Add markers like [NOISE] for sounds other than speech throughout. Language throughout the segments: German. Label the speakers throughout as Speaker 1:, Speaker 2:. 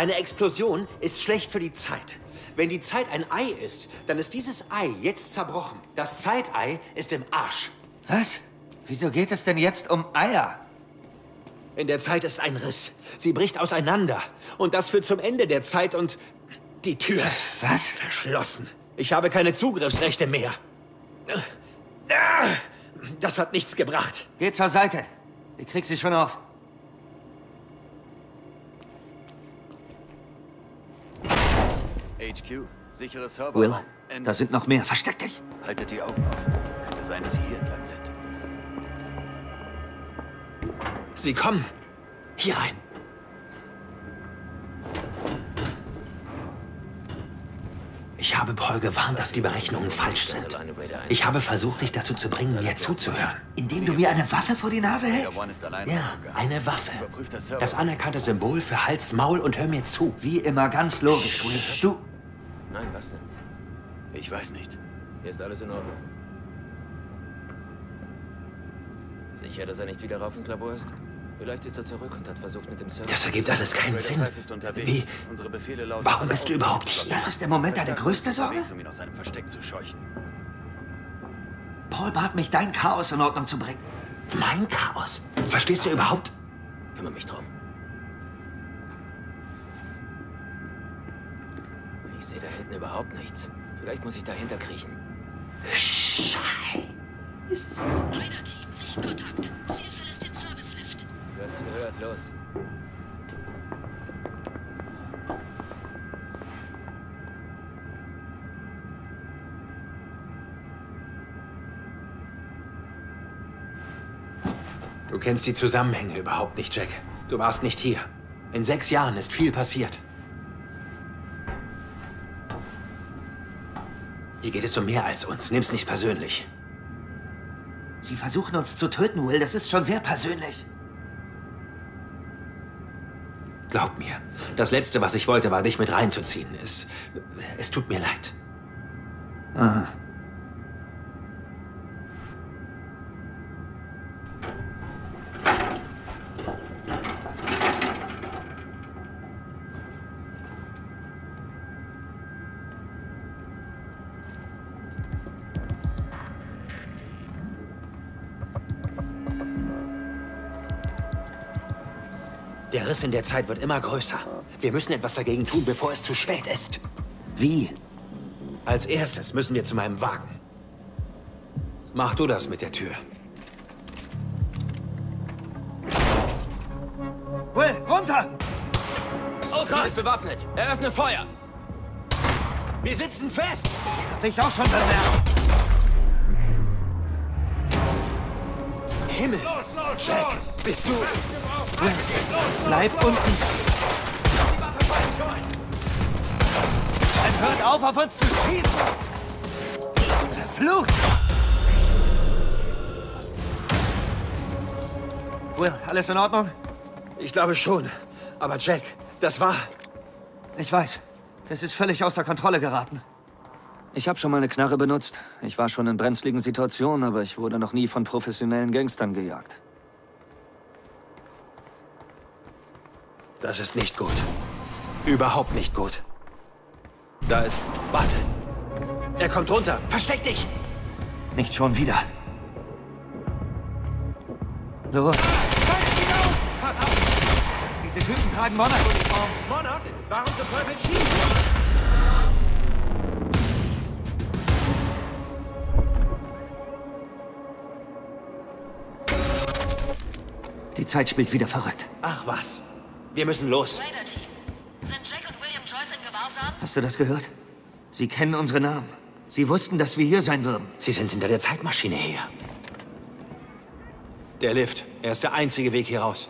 Speaker 1: Eine Explosion ist schlecht für die Zeit. Wenn die Zeit ein Ei ist, dann ist dieses Ei jetzt zerbrochen. Das Zeitei ist im Arsch.
Speaker 2: Was? Wieso geht es denn jetzt um Eier?
Speaker 1: In der Zeit ist ein Riss. Sie bricht auseinander. Und das führt zum Ende der Zeit und die Tür.
Speaker 2: Was?
Speaker 1: Verschlossen. Ich habe keine Zugriffsrechte mehr. Das hat nichts gebracht.
Speaker 2: Geh zur Seite. Ich krieg sie schon auf.
Speaker 3: HQ, sichere Server.
Speaker 2: Will, da sind noch mehr. Versteck dich.
Speaker 3: Haltet die Augen offen. Könnte sein, dass sie hier entlang sind.
Speaker 1: Sie kommen. Hier rein. Ich habe Paul gewarnt, dass die Berechnungen falsch sind. Ich habe versucht, dich dazu zu bringen, mir zuzuhören.
Speaker 2: Indem du mir eine Waffe vor die Nase hältst?
Speaker 1: Ja, eine Waffe. Das anerkannte Symbol für Hals, Maul und hör mir zu.
Speaker 2: Wie immer ganz logisch, Will. Du...
Speaker 3: Nein, was denn? Ich weiß nicht.
Speaker 4: Hier ist alles in Ordnung. Sicher, dass er nicht wieder rauf ins Labor ist? Vielleicht ist er zurück und hat versucht, mit dem Server...
Speaker 1: Das ergibt alles keinen Sinn. Wie? Warum bist du überhaupt hier?
Speaker 2: Das ist im Moment deine größte Sorge?
Speaker 3: Um ihn aus seinem Versteck zu scheuchen.
Speaker 2: Paul bat mich, dein Chaos in Ordnung zu bringen.
Speaker 1: Mein Chaos. Verstehst du überhaupt?
Speaker 4: Kümmere mich drum. Ich sehe da hinten überhaupt nichts. Vielleicht muss ich dahinter kriechen.
Speaker 1: Scheiße.
Speaker 5: Rider-Team, Sichtkontakt. Ziel verlässt den Service-Lift.
Speaker 4: Du hast sie gehört, los.
Speaker 1: Du kennst die Zusammenhänge überhaupt nicht, Jack. Du warst nicht hier. In sechs Jahren ist viel passiert. Hier geht es um mehr als uns. Nimm's nicht persönlich.
Speaker 2: Sie versuchen uns zu töten, Will. Das ist schon sehr persönlich.
Speaker 1: Glaub mir, das Letzte, was ich wollte, war, dich mit reinzuziehen. Es, es tut mir leid. Der Riss in der Zeit wird immer größer. Wir müssen etwas dagegen tun, bevor es zu spät ist.
Speaker 2: Wie?
Speaker 1: Als erstes müssen wir zu meinem Wagen. Mach du das mit der Tür.
Speaker 2: Will, runter!
Speaker 1: Oh
Speaker 4: Sie ist bewaffnet. Eröffne Feuer.
Speaker 1: Wir sitzen fest!
Speaker 2: Hab ich auch schon bemerkt.
Speaker 1: Himmel! Jack, bist du...
Speaker 2: Bleib unten. Dann hört auf, auf uns zu schießen! Verflucht! Will, alles in Ordnung?
Speaker 1: Ich glaube schon. Aber Jack, das war...
Speaker 2: Ich weiß. Das ist völlig außer Kontrolle geraten.
Speaker 4: Ich habe schon mal eine Knarre benutzt. Ich war schon in brenzligen Situationen, aber ich wurde noch nie von professionellen Gangstern gejagt.
Speaker 1: Das ist nicht gut. Überhaupt nicht gut. Da ist... Warte. Er kommt runter. Versteck dich!
Speaker 2: Nicht schon wieder. Los.
Speaker 1: Pass auf!
Speaker 2: Diese Typen tragen Monarch-Uniform.
Speaker 1: Monarch, warum zum Teufel schießen?
Speaker 2: Die Zeit spielt wieder verrückt.
Speaker 1: Ach was. Wir müssen los.
Speaker 5: Sind Jack und William Joyce in Gewahrsam?
Speaker 2: Hast du das gehört? Sie kennen unsere Namen. Sie wussten, dass wir hier sein würden.
Speaker 1: Sie sind hinter der Zeitmaschine her. Der Lift. Er ist der einzige Weg hier raus.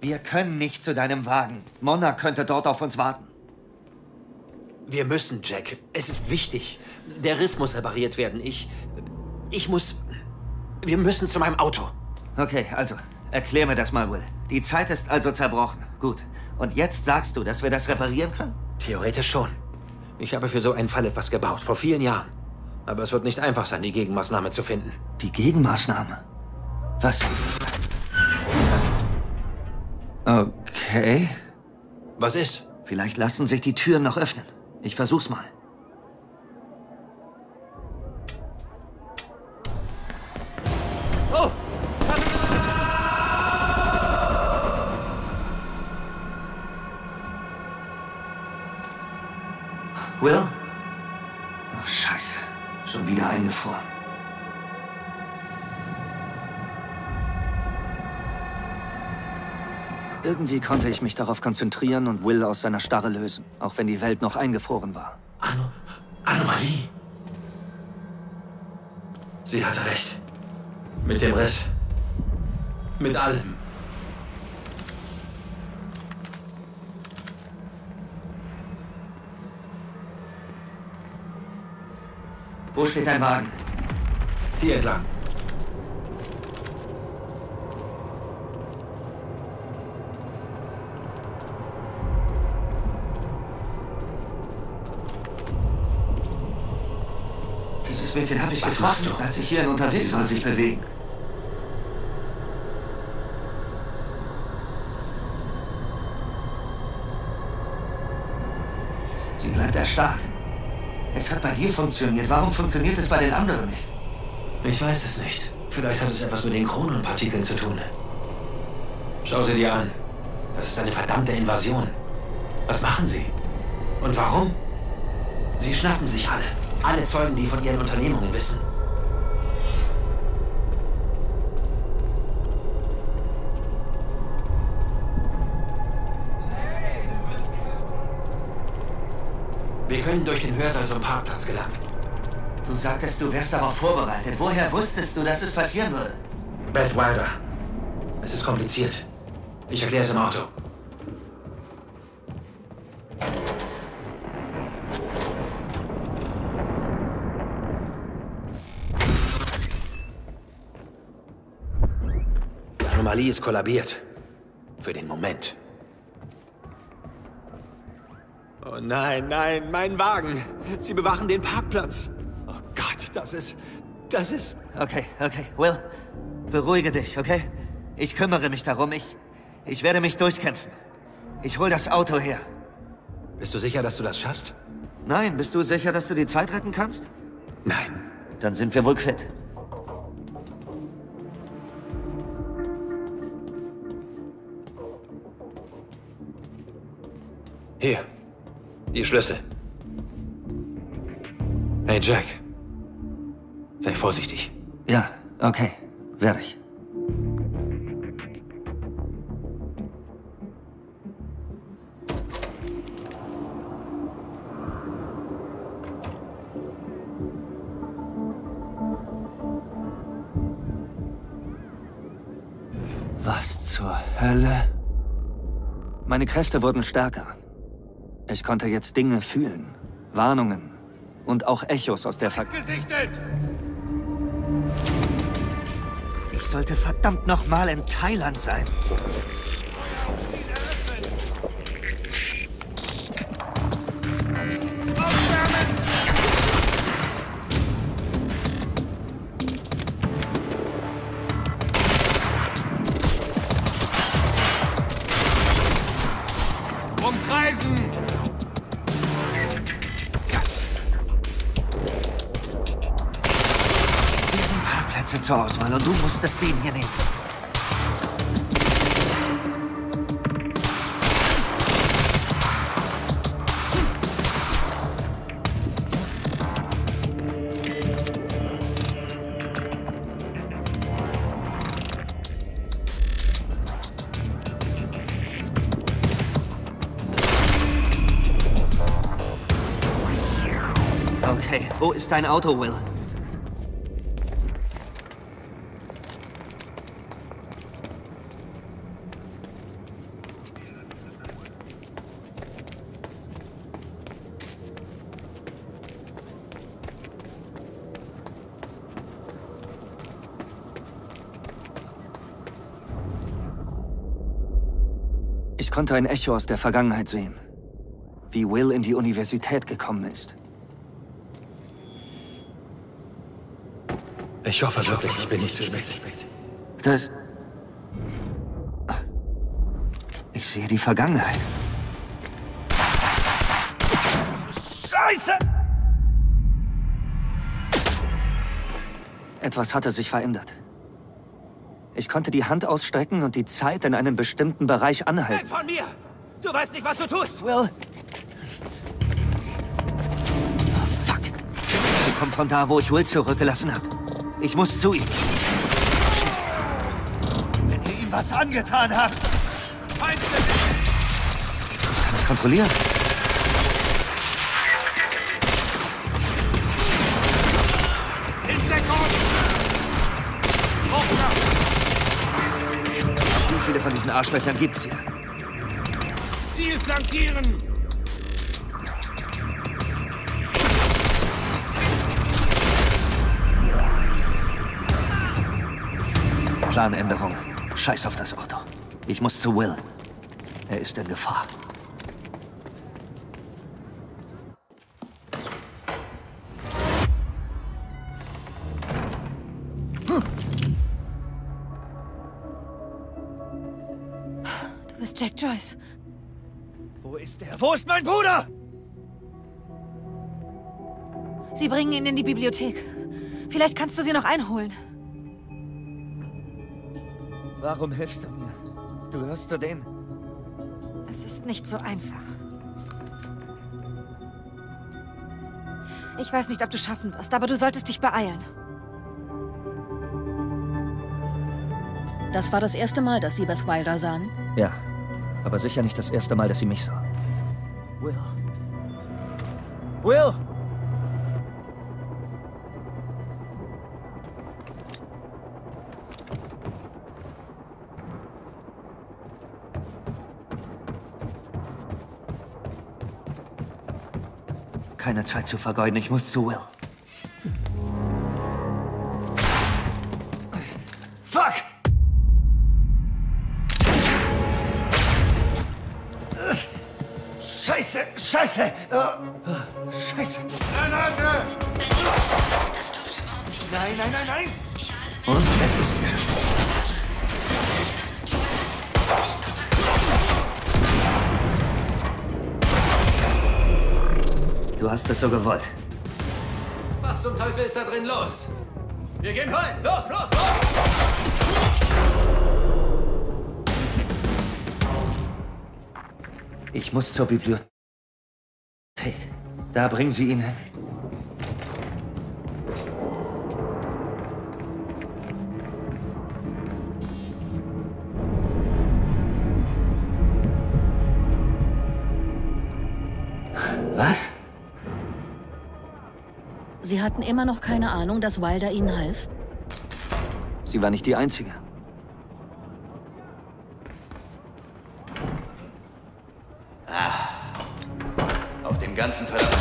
Speaker 2: Wir können nicht zu deinem Wagen. Monna könnte dort auf uns warten.
Speaker 1: Wir müssen, Jack. Es ist wichtig. Der Riss muss repariert werden. Ich. Ich muss. Wir müssen zu meinem Auto.
Speaker 2: Okay, also, erklär mir das mal, Will. Die Zeit ist also zerbrochen. Gut. Und jetzt sagst du, dass wir das reparieren können?
Speaker 1: Theoretisch schon. Ich habe für so einen Fall etwas gebaut, vor vielen Jahren. Aber es wird nicht einfach sein, die Gegenmaßnahme zu finden.
Speaker 2: Die Gegenmaßnahme? Was?
Speaker 4: Okay.
Speaker 1: Was ist?
Speaker 2: Vielleicht lassen sich die Türen noch öffnen. Ich versuch's mal.
Speaker 4: Irgendwie konnte ich mich darauf konzentrieren und Will aus seiner Starre lösen, auch wenn die Welt noch eingefroren war.
Speaker 1: Ano Anomalie. Sie hatte recht. Mit dem Riss. Mit allem.
Speaker 2: Wo steht dein Wagen?
Speaker 1: Hier entlang.
Speaker 2: Dieses Mädchen habe ich
Speaker 1: Was machst du?
Speaker 2: als ich hierhin unterwegs soll sich bewegen. Sie bleibt erstarrt. Es hat bei dir funktioniert. Warum funktioniert es bei den anderen nicht?
Speaker 1: Ich weiß es nicht. Vielleicht hat es etwas mit den Kronenpartikeln zu tun. Schau sie dir an. Das ist eine verdammte Invasion. Was machen sie? Und warum? Sie schnappen sich alle. Alle Zeugen, die von ihren Unternehmungen wissen. Wir können durch den Hörsaal zum Parkplatz gelangen.
Speaker 2: Du sagtest, du wärst darauf vorbereitet. Woher wusstest du, dass es passieren würde?
Speaker 1: Beth Wilder. Es ist kompliziert. Ich erkläre es im Auto. Anomalie ist kollabiert. Für den Moment. Oh nein, nein, mein Wagen. Sie bewachen den Parkplatz. Oh Gott, das ist... Das ist...
Speaker 2: Okay, okay. Will, beruhige dich, okay? Ich kümmere mich darum. Ich, ich werde mich durchkämpfen. Ich hol das Auto her.
Speaker 1: Bist du sicher, dass du das schaffst?
Speaker 2: Nein, bist du sicher, dass du die Zeit retten kannst?
Speaker 1: Nein.
Speaker 2: Dann sind wir wohl quitt.
Speaker 1: Schlüssel. Hey, Jack. Sei vorsichtig.
Speaker 2: Ja, okay. Werde ich.
Speaker 4: Was zur Hölle? Meine Kräfte wurden stärker. Ich konnte jetzt Dinge fühlen, Warnungen und auch Echos aus der Ver...
Speaker 2: Ich sollte verdammt noch mal in Thailand sein.
Speaker 6: Umkreisen!
Speaker 2: Zur Auswahl und du musstest den hier nehmen. Okay, wo ist dein Auto, Will?
Speaker 4: Konnte ein Echo aus der Vergangenheit sehen. Wie Will in die Universität gekommen ist.
Speaker 1: Ich hoffe wirklich, ich bin nicht zu spät.
Speaker 4: Das...
Speaker 2: Ich sehe die Vergangenheit. Scheiße! Etwas hatte sich verändert. Ich konnte die Hand ausstrecken und die Zeit in einem bestimmten Bereich anhalten.
Speaker 1: Von mir! Du weißt nicht, was du tust!
Speaker 2: Will. Oh, fuck. Sie kommt von da, wo ich Will zurückgelassen habe. Ich muss zu ihm.
Speaker 1: Wenn ihr ihm was angetan habt!
Speaker 2: Ich kann es kontrollieren. Arschlöchern gibt's hier?
Speaker 1: Ziel flankieren!
Speaker 2: Planänderung. Scheiß auf das Auto. Ich muss zu Will. Er ist in Gefahr.
Speaker 6: Bist Jack Joyce.
Speaker 1: Wo ist er? Wo ist mein Bruder?
Speaker 6: Sie bringen ihn in die Bibliothek. Vielleicht kannst du sie noch einholen.
Speaker 2: Warum hilfst du mir? Du gehörst zu denen.
Speaker 6: Es ist nicht so einfach. Ich weiß nicht, ob du schaffen wirst, aber du solltest dich beeilen.
Speaker 5: Das war das erste Mal, dass Sie Beth Wilder sahen.
Speaker 2: Ja, aber sicher nicht das erste Mal, dass sie mich sah. Will. Will! Keine Zeit zu vergeuden, ich muss zu Will. Scheiße! Oh, Scheiße!
Speaker 5: Das dürfte überhaupt nicht
Speaker 2: Nein, nein, nein, nein!
Speaker 5: Mich
Speaker 2: Und wer ist er? Du hast es so gewollt.
Speaker 7: Was zum Teufel ist da drin los? Wir gehen rein! Los, los, los!
Speaker 2: Ich muss zur Bibliothek. Da bringen Sie ihn hin. Was?
Speaker 5: Sie hatten immer noch keine Ahnung, dass Wilder Ihnen half?
Speaker 2: Sie war nicht die Einzige.
Speaker 7: Auf dem ganzen Verdacht.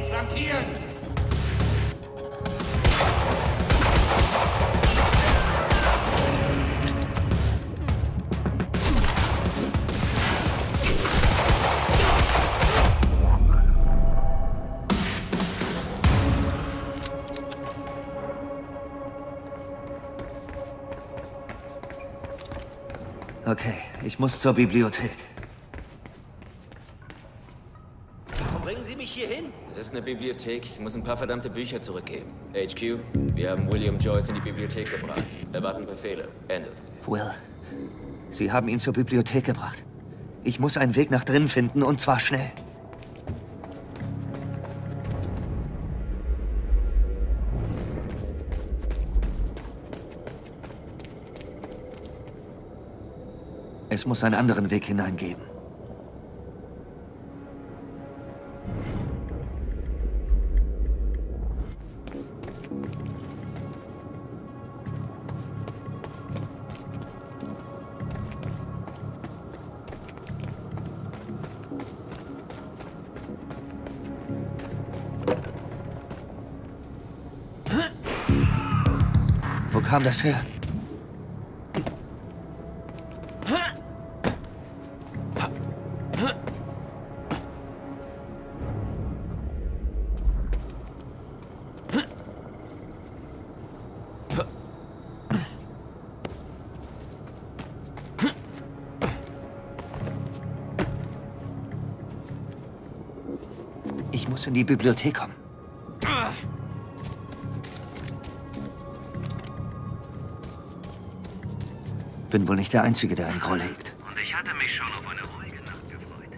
Speaker 1: ihn flankieren!
Speaker 2: Okay, ich muss zur Bibliothek.
Speaker 8: Bibliothek. Ich muss ein paar verdammte Bücher zurückgeben. HQ, wir haben William Joyce in die Bibliothek gebracht. Erwarten Befehle. Ende.
Speaker 2: Will, Sie haben ihn zur Bibliothek gebracht. Ich muss einen Weg nach drinnen finden, und zwar schnell. Es muss einen anderen Weg hineingeben. Wo kam das her? Ich muss in die Bibliothek kommen. Bin wohl nicht der Einzige, der einen Groll hegt.
Speaker 9: Und ich hatte mich schon auf eine ruhige Nacht gefreut.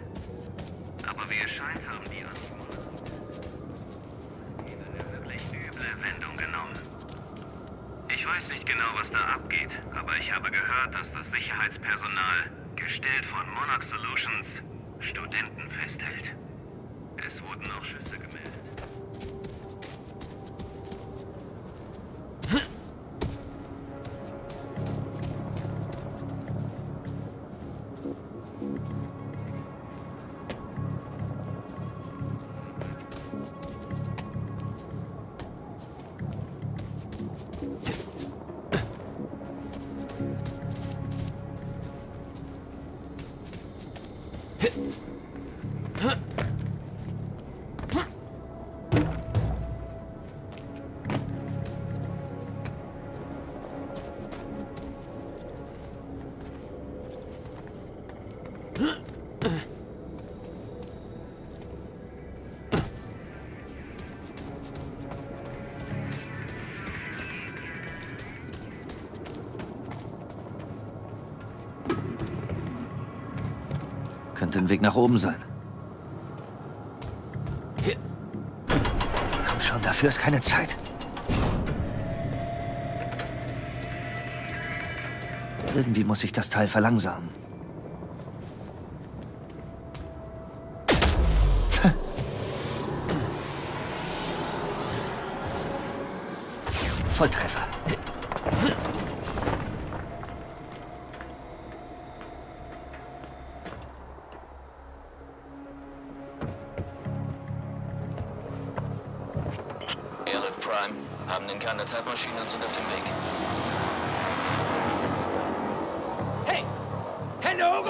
Speaker 9: Aber wie es scheint, haben die Antimonster eine wirklich üble Wendung genommen. Ich weiß nicht genau, was da abgeht, aber ich habe gehört, dass das Sicherheitspersonal, gestellt von Monarch Solutions, Studenten festhält. Es wurden auch Schüsse gemeldet.
Speaker 2: Könnte ein Weg nach oben sein. Komm schon, dafür ist keine Zeit. Irgendwie muss ich das Teil verlangsamen. [LAUGHS] Volltreffer.
Speaker 8: Haben den Kern der Zeitmaschine und sind auf dem Weg.
Speaker 7: Hey! Hände hoch!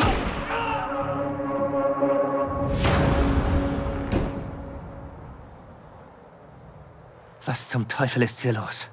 Speaker 2: Was zum Teufel ist hier los?